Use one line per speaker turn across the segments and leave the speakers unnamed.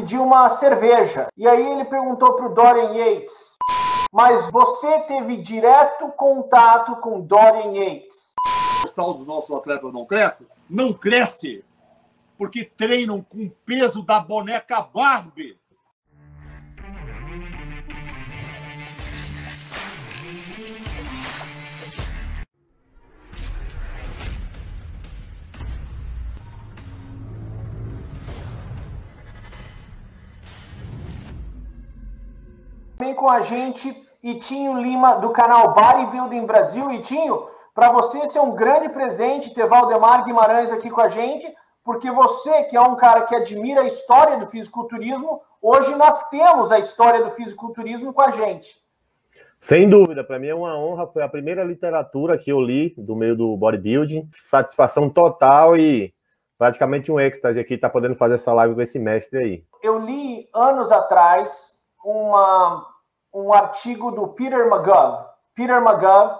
de uma cerveja. E aí ele perguntou para o Dorian Yates: Mas você teve direto contato com Dorian Yates?
O saldo dos nossos atletas não cresce? Não cresce porque treinam com o peso da boneca Barbie.
Vem com a gente Itinho Lima do canal Bodybuilding Brasil. Itinho, para você esse é um grande presente ter Valdemar Guimarães aqui com a gente, porque você, que é um cara que admira a história do fisiculturismo, hoje nós temos a história do fisiculturismo com a gente.
Sem dúvida, para mim é uma honra, foi a primeira literatura que eu li do meio do bodybuilding. Satisfação total e praticamente um êxtase aqui estar tá podendo fazer essa live com esse mestre aí.
Eu li anos atrás uma, um artigo do Peter McGov. Peter McGov,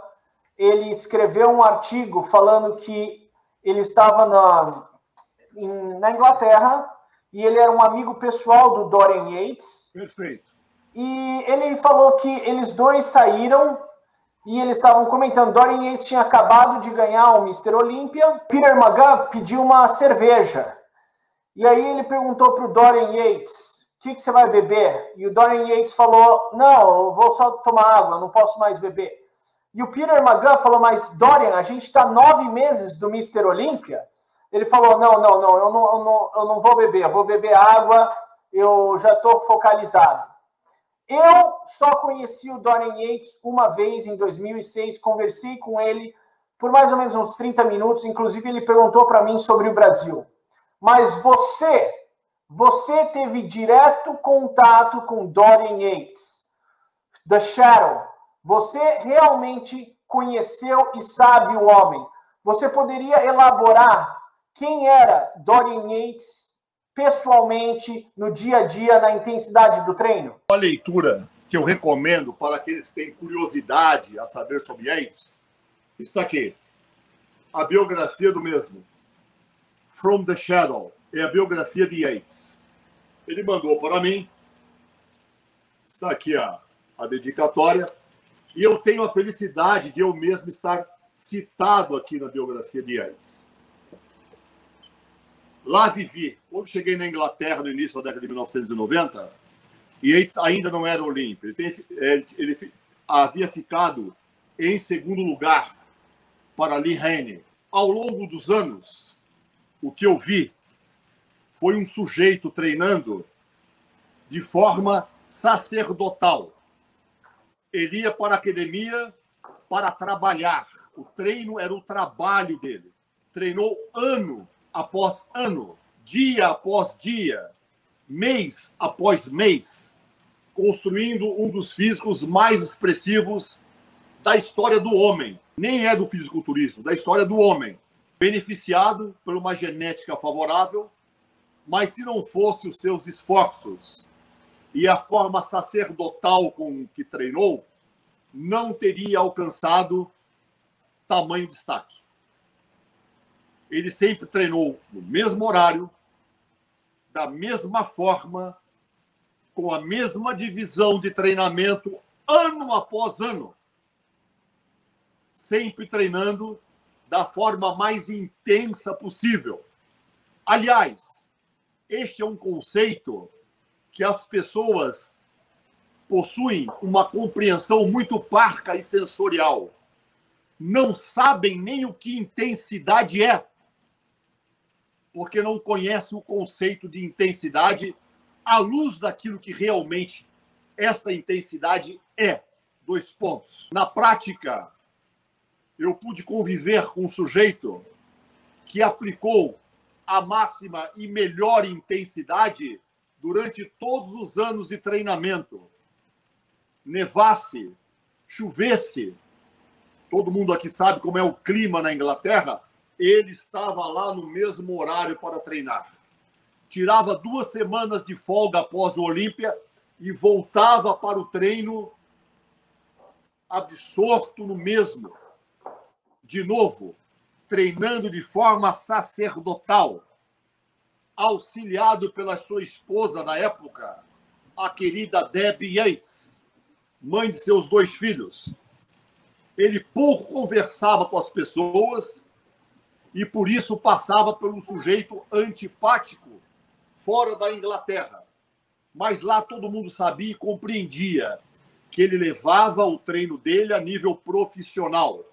ele escreveu um artigo falando que ele estava na, em, na Inglaterra e ele era um amigo pessoal do Dorian Yates.
Perfeito.
E ele falou que eles dois saíram e eles estavam comentando. Dorian Yates tinha acabado de ganhar o Mr. Olympia. Peter McGov pediu uma cerveja. E aí ele perguntou para o Dorian Yates: que, que você vai beber? E o Dorian Yates falou, não, eu vou só tomar água, não posso mais beber. E o Peter McGuff falou, mas Dorian, a gente está nove meses do Mr. Olympia. Ele falou, não, não, não, eu não, eu não, eu não vou beber, eu vou beber água, eu já estou focalizado. Eu só conheci o Dorian Yates uma vez em 2006, conversei com ele por mais ou menos uns 30 minutos, inclusive ele perguntou para mim sobre o Brasil. Mas você você teve direto contato com Dorian Yates, The Shadow. Você realmente conheceu e sabe o homem. Você poderia elaborar quem era Dorian Yates pessoalmente, no dia a dia, na intensidade do treino?
Uma leitura que eu recomendo para aqueles que têm curiosidade a saber sobre Yates, está aqui. A biografia do mesmo. From the Shadow, é a biografia de Yates. Ele mandou para mim, está aqui a, a dedicatória, e eu tenho a felicidade de eu mesmo estar citado aqui na biografia de Yates. Lá vivi. Quando cheguei na Inglaterra no início da década de 1990, Yates ainda não era olímpico. Ele, tem, ele, ele havia ficado em segundo lugar para Lee Haney. Ao longo dos anos, o que eu vi foi um sujeito treinando de forma sacerdotal. Ele ia para a academia para trabalhar. O treino era o trabalho dele. Treinou ano após ano, dia após dia, mês após mês, construindo um dos físicos mais expressivos da história do homem. Nem é do fisiculturismo, da história do homem. Beneficiado por uma genética favorável, mas se não fosse os seus esforços e a forma sacerdotal com que treinou, não teria alcançado tamanho destaque. Ele sempre treinou no mesmo horário, da mesma forma, com a mesma divisão de treinamento, ano após ano. Sempre treinando da forma mais intensa possível. Aliás, este é um conceito que as pessoas possuem uma compreensão muito parca e sensorial. Não sabem nem o que intensidade é, porque não conhecem o conceito de intensidade à luz daquilo que realmente esta intensidade é. Dois pontos. Na prática, eu pude conviver com um sujeito que aplicou a máxima e melhor intensidade durante todos os anos de treinamento. Nevasse, chovesse, todo mundo aqui sabe como é o clima na Inglaterra, ele estava lá no mesmo horário para treinar. Tirava duas semanas de folga após o Olímpia e voltava para o treino absorto no mesmo. De novo, treinando de forma sacerdotal. auxiliado pela sua esposa na época, a querida Debbie Yates, mãe de seus dois filhos. Ele pouco conversava com as pessoas e por isso passava por um sujeito antipático fora da Inglaterra. Mas lá todo mundo sabia e compreendia que ele levava o treino dele a nível profissional.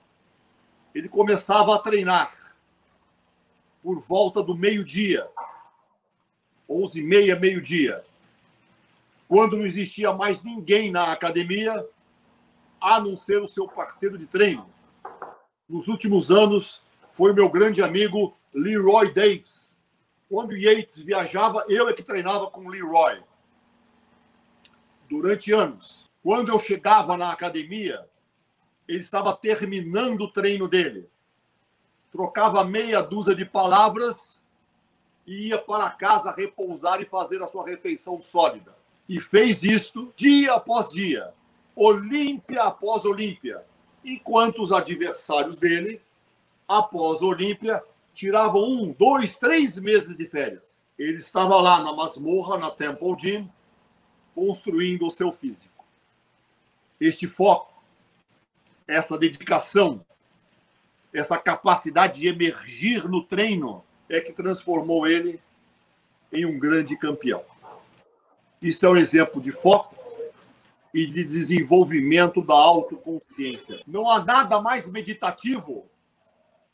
Ele começava a treinar por volta do meio-dia, 11 e meia, meio-dia, quando não existia mais ninguém na academia, a não ser o seu parceiro de treino. Nos últimos anos, foi o meu grande amigo Leroy Davis. Quando Yates viajava, eu é que treinava com Leroy. Durante anos. Quando eu chegava na academia, ele estava terminando o treino dele. Trocava meia dúzia de palavras e ia para casa repousar e fazer a sua refeição sólida. E fez isto dia após dia, Olímpia após Olímpia, enquanto os adversários dele após Olímpia, tiravam um, dois, três meses de férias. Ele estava lá na masmorra, na Temple Gym, construindo o seu físico. Este foco, essa dedicação, essa capacidade de emergir no treino é que transformou ele em um grande campeão. Isso é um exemplo de foco e de desenvolvimento da autoconsciência. Não há nada mais meditativo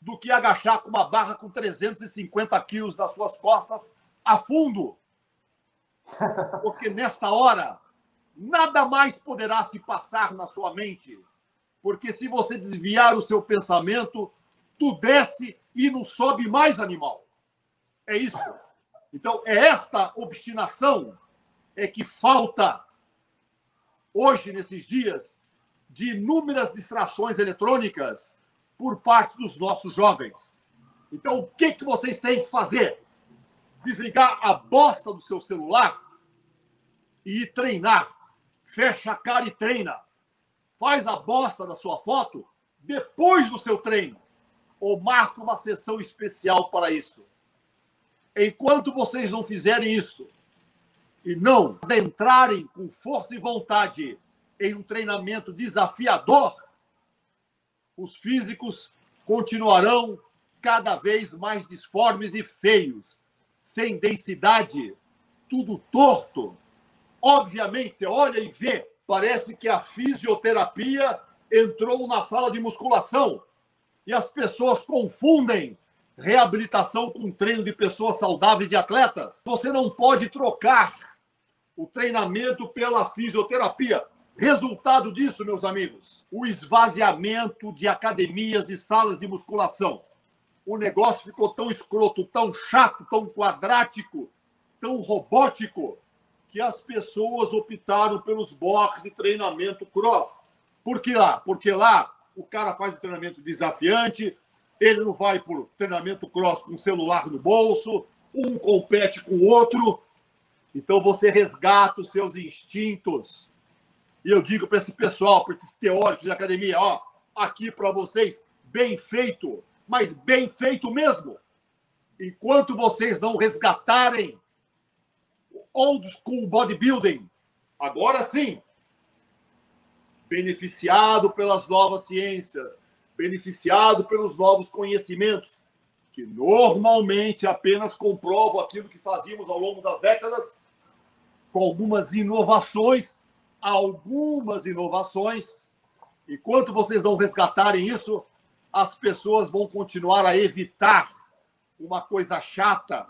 do que agachar com uma barra com 350 quilos nas suas costas a fundo. Porque nesta hora, nada mais poderá se passar na sua mente. Porque se você desviar o seu pensamento, tu desce e não sobe mais animal. É isso. Então, é esta obstinação é que falta hoje, nesses dias de inúmeras distrações eletrônicas, por parte dos nossos jovens. Então, o que, que vocês têm que fazer? Desligar a bosta do seu celular e treinar. Fecha a cara e treina. Faz a bosta da sua foto depois do seu treino. Ou marca uma sessão especial para isso. Enquanto vocês não fizerem isso e não adentrarem com força e vontade em um treinamento desafiador, os físicos continuarão cada vez mais disformes e feios, sem densidade, tudo torto. Obviamente, você olha e vê, parece que a fisioterapia entrou na sala de musculação e as pessoas confundem reabilitação com treino de pessoas saudáveis de atletas. Você não pode trocar o treinamento pela fisioterapia. Resultado disso, meus amigos, o esvaziamento de academias e salas de musculação. O negócio ficou tão escroto, tão chato, tão quadrático, tão robótico, que as pessoas optaram pelos blocos de treinamento cross. Por que lá? Porque lá o cara faz um treinamento desafiante, ele não vai por treinamento cross com o celular no bolso, um compete com o outro. Então você resgata os seus instintos e eu digo para esse pessoal, para esses teóricos de academia, ó, aqui para vocês, bem feito, mas bem feito mesmo. Enquanto vocês não resgatarem old school bodybuilding, agora sim, beneficiado pelas novas ciências, beneficiado pelos novos conhecimentos, que normalmente apenas comprovam aquilo que fazíamos ao longo das décadas, com algumas inovações algumas inovações. Enquanto vocês não resgatarem isso, as pessoas vão continuar a evitar uma coisa chata,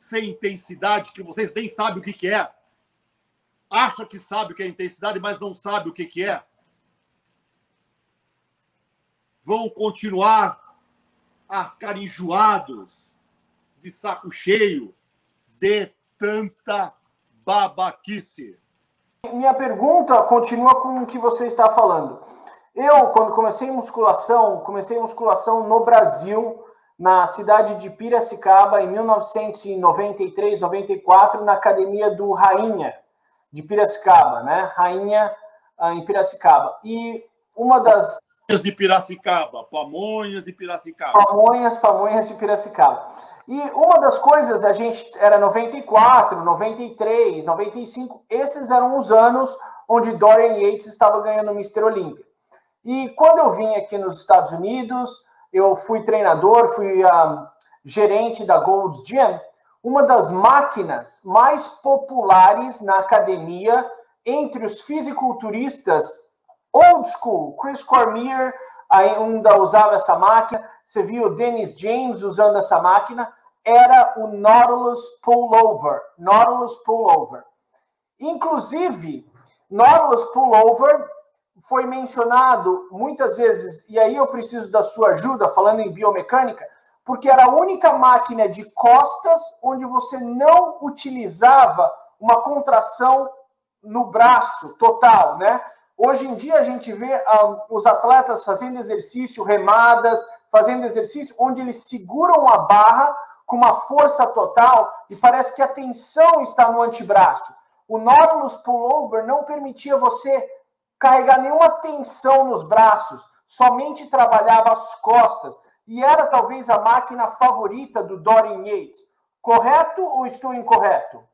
sem intensidade, que vocês nem sabem o que, que é. Acha que sabe o que é intensidade, mas não sabe o que, que é. Vão continuar a ficar enjoados, de saco cheio, de tanta babaquice.
Minha pergunta continua com o que você está falando. Eu, quando comecei musculação, comecei musculação no Brasil, na cidade de Piracicaba, em 1993, 94, na academia do Rainha de Piracicaba, né? Rainha ah, em Piracicaba. E uma das.
De Piracicaba, Pamonhas de Piracicaba.
Pamonhas, Pamonhas de Piracicaba. E uma das coisas, a gente era 94, 93, 95, esses eram os anos onde Dorian Yates estava ganhando o Mr. Olympia. E quando eu vim aqui nos Estados Unidos, eu fui treinador, fui uh, gerente da Gold's Gym, uma das máquinas mais populares na academia entre os fisiculturistas old school. Chris Cormier ainda usava essa máquina, você viu o Dennis James usando essa máquina, era o Nautilus Pullover. Nautilus Pullover. Inclusive, Nautilus Pullover foi mencionado muitas vezes, e aí eu preciso da sua ajuda, falando em biomecânica, porque era a única máquina de costas onde você não utilizava uma contração no braço total, né? Hoje em dia a gente vê ah, os atletas fazendo exercício, remadas, fazendo exercício onde eles seguram a barra com uma força total e parece que a tensão está no antebraço. O Nautilus Pullover não permitia você carregar nenhuma tensão nos braços, somente trabalhava as costas. E era talvez a máquina favorita do Dorian Yates. Correto ou estou incorreto?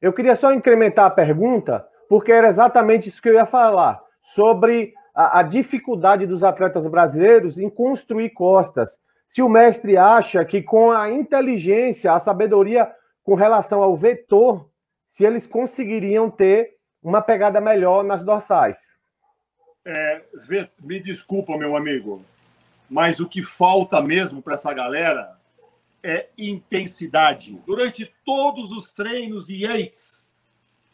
Eu queria só incrementar a pergunta, porque era exatamente isso que eu ia falar, sobre a, a dificuldade dos atletas brasileiros em construir costas. Se o mestre acha que com a inteligência, a sabedoria com relação ao vetor, se eles conseguiriam ter uma pegada melhor nas dorsais.
É, me desculpa, meu amigo, mas o que falta mesmo para essa galera é intensidade. Durante todos os treinos de Yates,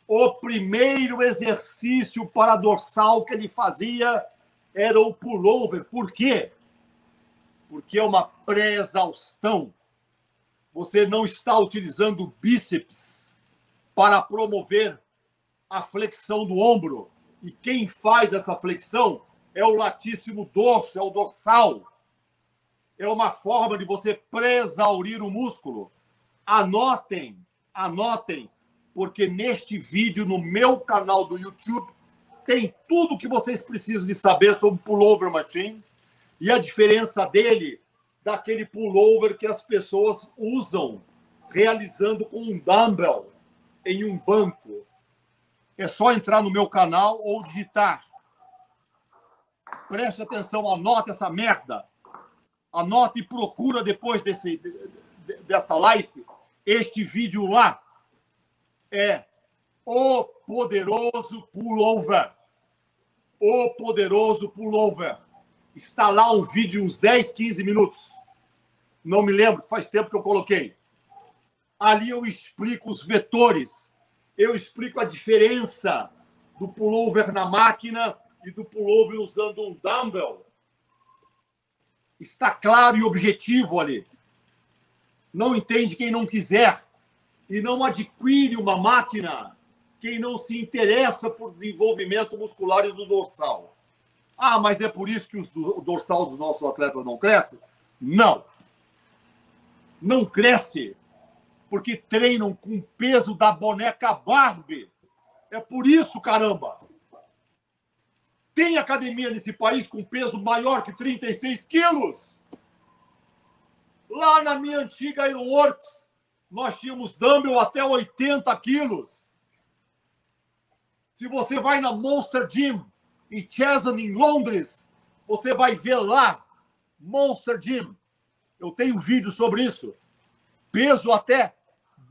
o primeiro exercício para dorsal que ele fazia era o pullover. Por quê? porque é uma pré-exaustão. Você não está utilizando o bíceps para promover a flexão do ombro. E quem faz essa flexão é o latíssimo dorso, é o dorsal. É uma forma de você pré-exaurir o músculo. Anotem, anotem, porque neste vídeo no meu canal do YouTube tem tudo que vocês precisam de saber sobre pullover machine e a diferença dele daquele pullover que as pessoas usam realizando com um dumbbell em um banco. É só entrar no meu canal ou digitar. Preste atenção, anota essa merda. Anota e procura depois desse, dessa live este vídeo lá. É o poderoso pullover. O poderoso pullover está lá um vídeo, uns 10, 15 minutos. Não me lembro, faz tempo que eu coloquei. Ali eu explico os vetores, eu explico a diferença do pullover na máquina e do pullover usando um dumbbell. Está claro e objetivo ali. Não entende quem não quiser. E não adquire uma máquina quem não se interessa por desenvolvimento muscular e do dorsal. Ah, mas é por isso que o dorsal dos nossos atletas não cresce? Não. Não cresce porque treinam com o peso da boneca Barbie. É por isso, caramba. Tem academia nesse país com peso maior que 36 quilos? Lá na minha antiga Ironworks, nós tínhamos dumbbell até 80 quilos. Se você vai na Monster Gym, e Chesney, em Londres, você vai ver lá Monster Gym. Eu tenho um vídeo sobre isso. Peso até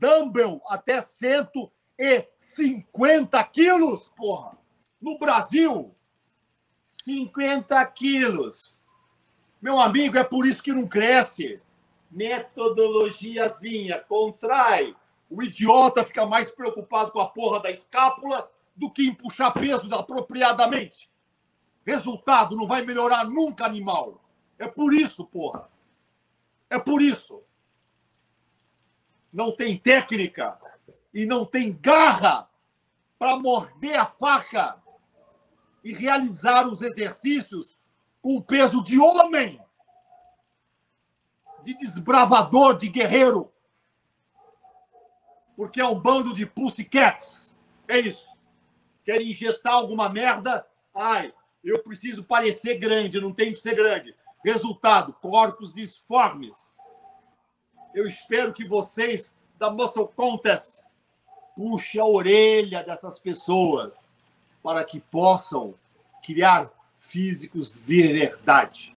dumbbell até 150 quilos, porra. No Brasil, 50 quilos. Meu amigo, é por isso que não cresce. Metodologiazinha, contrai. O idiota fica mais preocupado com a porra da escápula do que em puxar peso apropriadamente. Resultado não vai melhorar nunca, animal. É por isso, porra. É por isso. Não tem técnica e não tem garra para morder a faca e realizar os exercícios com peso de homem, de desbravador, de guerreiro. Porque é um bando de pussycats. É isso. Quer injetar alguma merda? Ai, eu preciso parecer grande, não tenho que ser grande. Resultado: corpos disformes. Eu espero que vocês da Muscle Contest puxem a orelha dessas pessoas para que possam criar físicos de verdade.